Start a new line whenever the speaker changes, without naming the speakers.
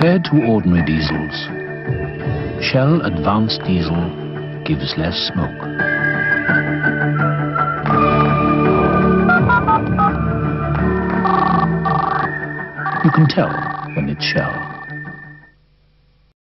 Compared to ordinary diesels. Shell Advanced Diesel gives less smoke. You can tell when it's Shell.